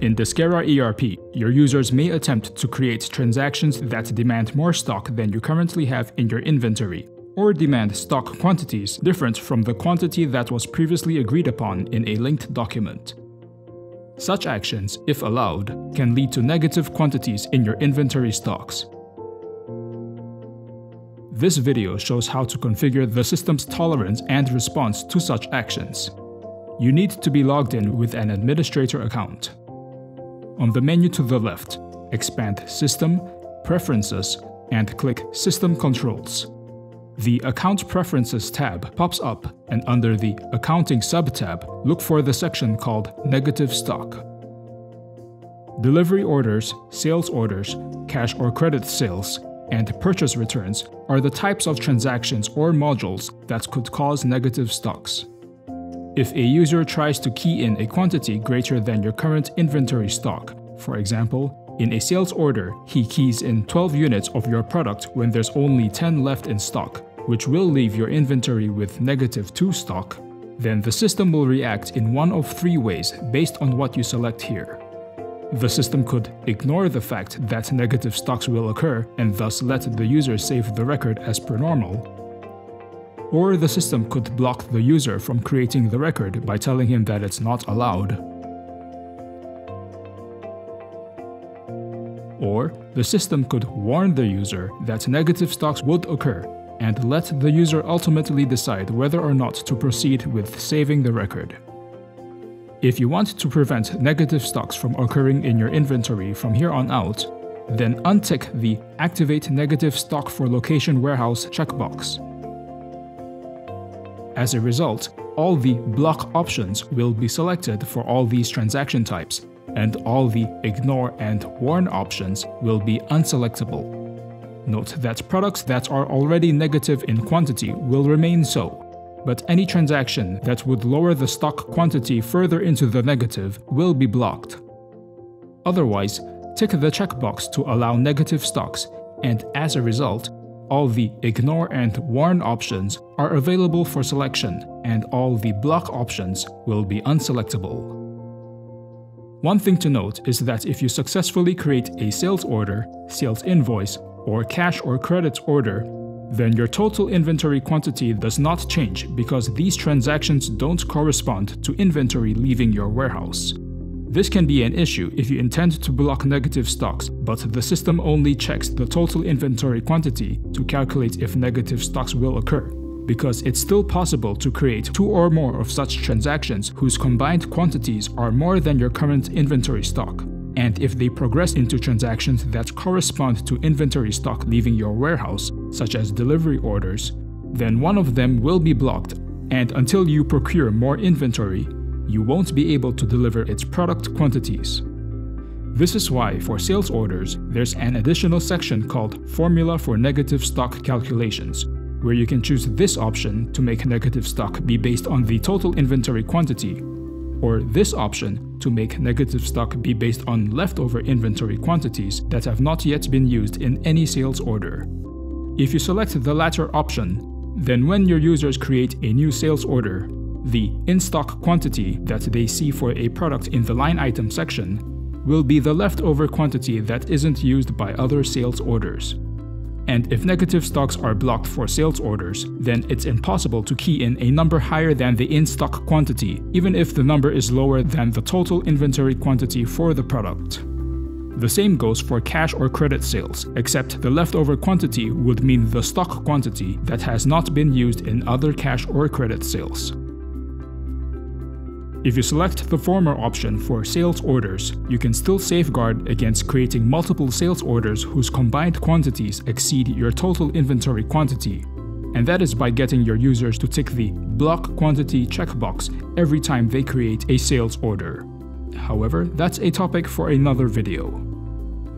In Deskera ERP, your users may attempt to create transactions that demand more stock than you currently have in your inventory, or demand stock quantities different from the quantity that was previously agreed upon in a linked document. Such actions, if allowed, can lead to negative quantities in your inventory stocks. This video shows how to configure the system's tolerance and response to such actions. You need to be logged in with an administrator account. On the menu to the left, expand System, Preferences, and click System Controls. The Account Preferences tab pops up, and under the Accounting sub-tab, look for the section called Negative Stock. Delivery orders, sales orders, cash or credit sales, and purchase returns are the types of transactions or modules that could cause negative stocks. If a user tries to key in a quantity greater than your current inventory stock, for example, in a sales order, he keys in 12 units of your product when there's only 10 left in stock, which will leave your inventory with negative 2 stock, then the system will react in one of three ways based on what you select here. The system could ignore the fact that negative stocks will occur and thus let the user save the record as per normal, or the system could block the user from creating the record by telling him that it's not allowed. Or the system could warn the user that negative stocks would occur and let the user ultimately decide whether or not to proceed with saving the record. If you want to prevent negative stocks from occurring in your inventory from here on out, then untick the Activate Negative Stock for Location Warehouse checkbox. As a result, all the block options will be selected for all these transaction types, and all the Ignore and Warn options will be unselectable. Note that products that are already negative in quantity will remain so, but any transaction that would lower the stock quantity further into the negative will be blocked. Otherwise, tick the checkbox to allow negative stocks, and as a result, all the Ignore and Warn options are available for selection, and all the block options will be unselectable. One thing to note is that if you successfully create a sales order, sales invoice, or cash or credit order, then your total inventory quantity does not change because these transactions don't correspond to inventory leaving your warehouse. This can be an issue if you intend to block negative stocks, but the system only checks the total inventory quantity to calculate if negative stocks will occur, because it's still possible to create two or more of such transactions whose combined quantities are more than your current inventory stock. And if they progress into transactions that correspond to inventory stock leaving your warehouse, such as delivery orders, then one of them will be blocked, and until you procure more inventory, you won't be able to deliver its product quantities. This is why, for sales orders, there's an additional section called Formula for Negative Stock Calculations, where you can choose this option to make negative stock be based on the total inventory quantity or this option to make negative stock be based on leftover inventory quantities that have not yet been used in any sales order. If you select the latter option, then when your users create a new sales order, the in-stock quantity that they see for a product in the line item section will be the leftover quantity that isn't used by other sales orders. And if negative stocks are blocked for sales orders, then it's impossible to key in a number higher than the in-stock quantity, even if the number is lower than the total inventory quantity for the product. The same goes for cash or credit sales, except the leftover quantity would mean the stock quantity that has not been used in other cash or credit sales. If you select the former option for sales orders, you can still safeguard against creating multiple sales orders whose combined quantities exceed your total inventory quantity. And that is by getting your users to tick the block quantity checkbox every time they create a sales order. However, that's a topic for another video.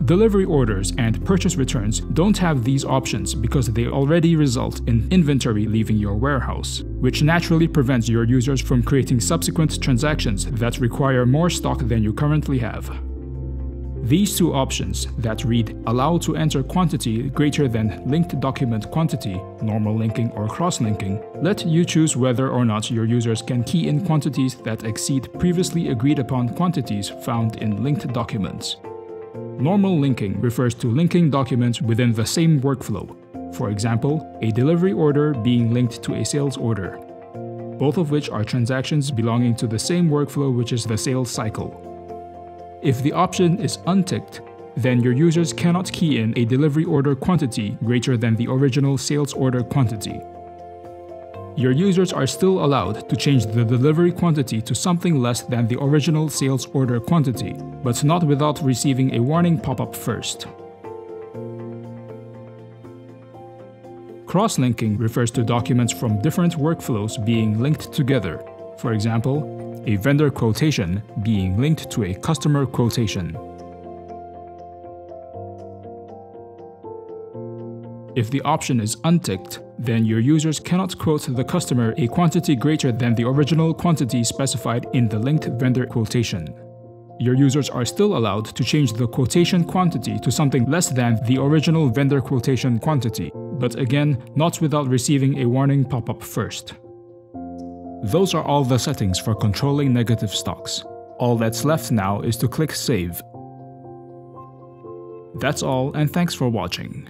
Delivery orders and purchase returns don't have these options because they already result in inventory leaving your warehouse, which naturally prevents your users from creating subsequent transactions that require more stock than you currently have. These two options that read allow to enter quantity greater than linked document quantity, normal linking or cross-linking, let you choose whether or not your users can key in quantities that exceed previously agreed upon quantities found in linked documents. Normal linking refers to linking documents within the same workflow, for example, a delivery order being linked to a sales order, both of which are transactions belonging to the same workflow which is the sales cycle. If the option is unticked, then your users cannot key in a delivery order quantity greater than the original sales order quantity. Your users are still allowed to change the delivery quantity to something less than the original sales order quantity, but not without receiving a warning pop-up first. Cross-linking refers to documents from different workflows being linked together. For example, a vendor quotation being linked to a customer quotation. If the option is unticked, then your users cannot quote the customer a quantity greater than the original quantity specified in the linked vendor quotation. Your users are still allowed to change the quotation quantity to something less than the original vendor quotation quantity, but again, not without receiving a warning pop-up first. Those are all the settings for controlling negative stocks. All that's left now is to click Save. That's all and thanks for watching.